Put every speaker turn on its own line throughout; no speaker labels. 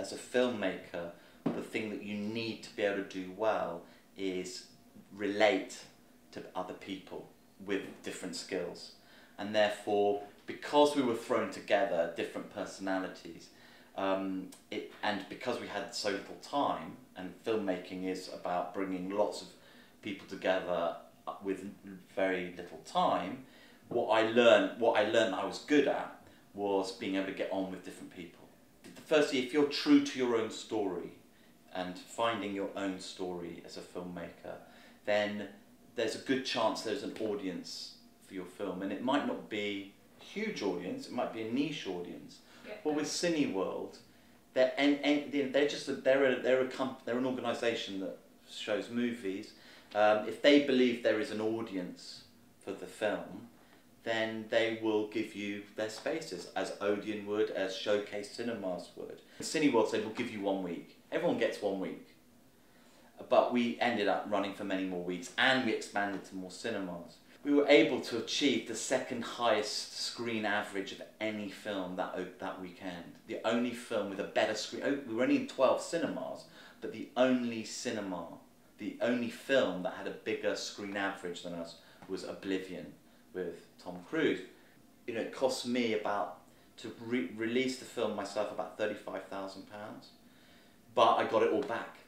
as a filmmaker, the thing that you need to be able to do well is relate to other people with different skills. And therefore, because we were thrown together, different personalities, um, it, and because we had so little time, and filmmaking is about bringing lots of people together with very little time, what I learned, what I learned I was good at, was being able to get on with different people. Firstly, if you're true to your own story and finding your own story as a filmmaker, then there's a good chance there's an audience for your film, and it might not be a huge audience, it might be a niche audience. Yeah. But with Cineworld, they're and, and they're just a, they're a, they're a comp, they're an organisation that shows movies. Um, if they believe there is an audience for the film, then they will give you their spaces, as Odeon would, as Showcase Cinemas would. Cineworld said, we'll give you one week. Everyone gets one week. But we ended up running for many more weeks, and we expanded to more cinemas. We were able to achieve the second highest screen average of any film that, that weekend. The only film with a better screen, we were only in 12 cinemas, but the only cinema, the only film that had a bigger screen average than us was Oblivion with Tom Cruise. You know, it cost me about to re- release the film myself about thirty-five thousand pounds, but I got it all back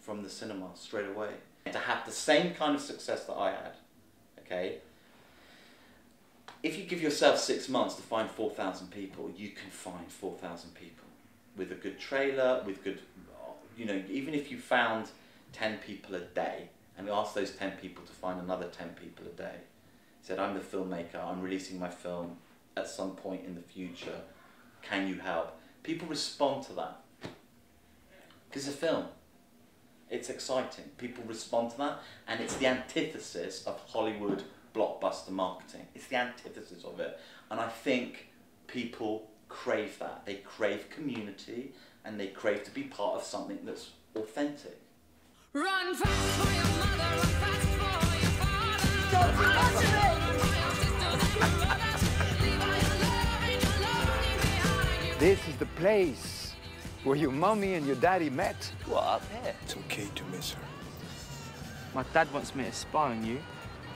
from the cinema straight away. To have the same kind of success that I had, okay. If you give yourself six months to find four thousand people, you can find four thousand people with a good trailer, with good, you know, even if you found ten people a day and ask those ten people to find another ten people a day said, I'm the filmmaker, I'm releasing my film at some point in the future. Can you help? People respond to that. Because it's a film. It's exciting. People respond to that, and it's the antithesis of Hollywood blockbuster marketing. It's the antithesis of it. And I think people crave that. They crave community, and they crave to be part of something that's authentic. Run fast for your mother, run fast for your father.
This is the place where your mommy and your daddy met.
What, up here?
It's okay to miss her.
My dad wants me to spy on you.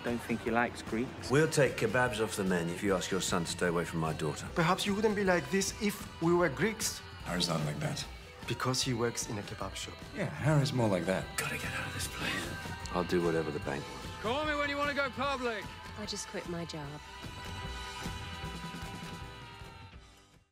Don't think he likes Greeks.
We'll take kebabs off the menu if you ask your son to stay away from my daughter.
Perhaps you wouldn't be like this if we were Greeks.
Harry's not like that.
Because he works in a kebab shop.
Yeah, Harry's more like that.
Gotta get out of this place. I'll do whatever the bank wants.
Call me when you want to go public.
I just quit my job.